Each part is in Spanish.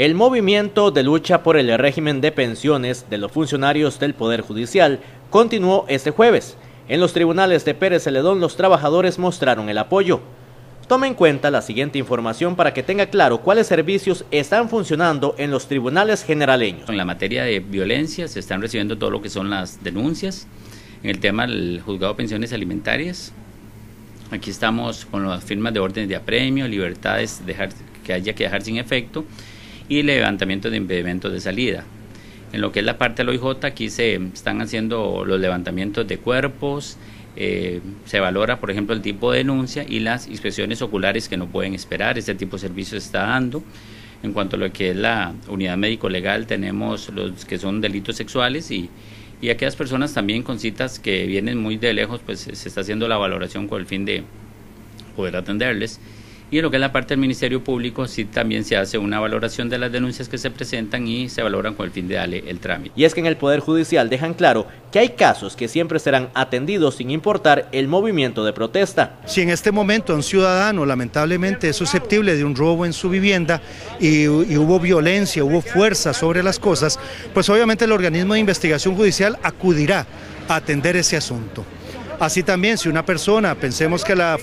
El movimiento de lucha por el régimen de pensiones de los funcionarios del Poder Judicial continuó este jueves. En los tribunales de Pérez Celedón los trabajadores mostraron el apoyo. Tome en cuenta la siguiente información para que tenga claro cuáles servicios están funcionando en los tribunales generaleños. En la materia de violencia se están recibiendo todo lo que son las denuncias. En el tema del juzgado de pensiones alimentarias, aquí estamos con las firmas de órdenes de apremio, libertades que haya que dejar sin efecto y levantamiento de impedimentos de salida. En lo que es la parte del OIJ, aquí se están haciendo los levantamientos de cuerpos, eh, se valora, por ejemplo, el tipo de denuncia y las inspecciones oculares que no pueden esperar. Este tipo de servicio se está dando. En cuanto a lo que es la unidad médico-legal, tenemos los que son delitos sexuales y, y aquellas personas también con citas que vienen muy de lejos, pues se está haciendo la valoración con el fin de poder atenderles. Y en lo que es la parte del Ministerio Público, sí también se hace una valoración de las denuncias que se presentan y se valoran con el fin de darle el trámite. Y es que en el Poder Judicial dejan claro que hay casos que siempre serán atendidos sin importar el movimiento de protesta. Si en este momento un ciudadano lamentablemente es susceptible de un robo en su vivienda y, y hubo violencia, hubo fuerza sobre las cosas, pues obviamente el organismo de investigación judicial acudirá a atender ese asunto. Así también, si una persona, pensemos que la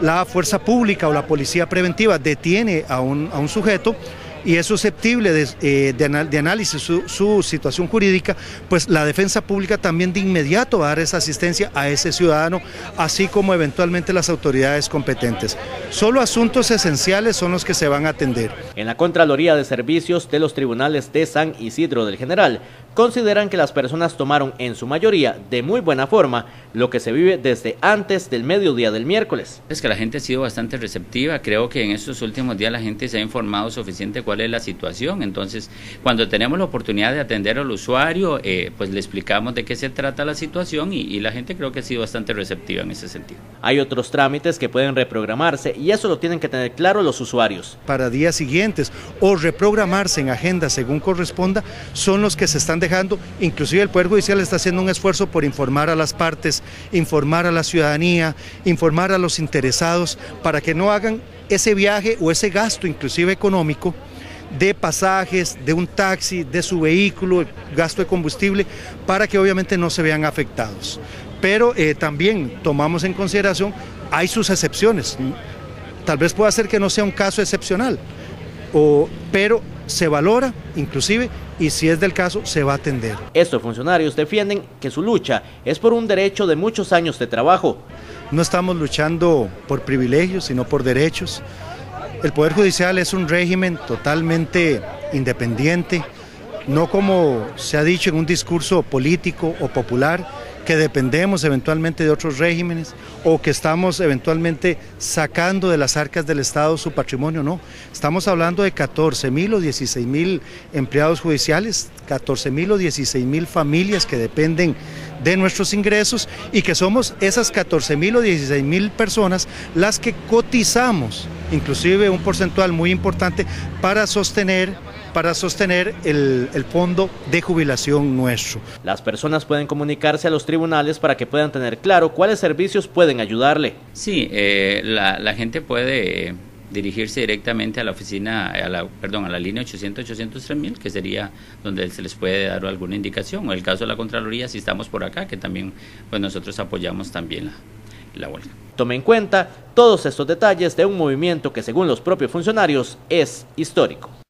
la fuerza pública o la policía preventiva detiene a un, a un sujeto, y es susceptible de, eh, de, análisis su, su, situación jurídica, pues la defensa pública también de inmediato va a dar esa asistencia a ese ciudadano, así como eventualmente las autoridades competentes. Solo asuntos esenciales son los que se van a atender. En la Contraloría de Servicios de los Tribunales de San Isidro del General, consideran que las personas tomaron en su mayoría de muy buena forma lo que se vive desde antes del mediodía del miércoles. Es que la gente ha sido bastante receptiva, creo que en estos últimos días la gente se ha informado suficiente cuál es la situación, entonces cuando tenemos la oportunidad de atender al usuario, eh, pues le explicamos de qué se trata la situación y, y la gente creo que ha sido bastante receptiva en ese sentido. Hay otros trámites que pueden reprogramarse y eso lo tienen que tener claro los usuarios. Para días siguientes o reprogramarse en agenda según corresponda son los que se están dejando, inclusive el Poder Judicial está haciendo un esfuerzo por informar a las partes, informar a la ciudadanía, informar a los interesados para que no hagan ese viaje o ese gasto inclusive económico de pasajes, de un taxi, de su vehículo, gasto de combustible, para que obviamente no se vean afectados. Pero eh, también tomamos en consideración, hay sus excepciones. Tal vez pueda ser que no sea un caso excepcional, o, pero se valora inclusive y si es del caso se va a atender. Estos funcionarios defienden que su lucha es por un derecho de muchos años de trabajo. No estamos luchando por privilegios, sino por derechos. El Poder Judicial es un régimen totalmente independiente, no como se ha dicho en un discurso político o popular, que dependemos eventualmente de otros regímenes o que estamos eventualmente sacando de las arcas del Estado su patrimonio, no. Estamos hablando de 14 mil o 16 mil empleados judiciales, 14 mil o 16 mil familias que dependen de nuestros ingresos y que somos esas 14 mil o 16 mil personas las que cotizamos, inclusive un porcentual muy importante para sostener para sostener el, el, fondo de jubilación nuestro. Las personas pueden comunicarse a los tribunales para que puedan tener claro cuáles servicios pueden ayudarle. Sí, eh, la, la, gente puede dirigirse directamente a la oficina, a la, perdón, a la línea 800 803 mil, que sería donde se les puede dar alguna indicación. O el caso de la Contraloría, si estamos por acá, que también pues nosotros apoyamos también la, la huelga. Tome en cuenta todos estos detalles de un movimiento que según los propios funcionarios es histórico.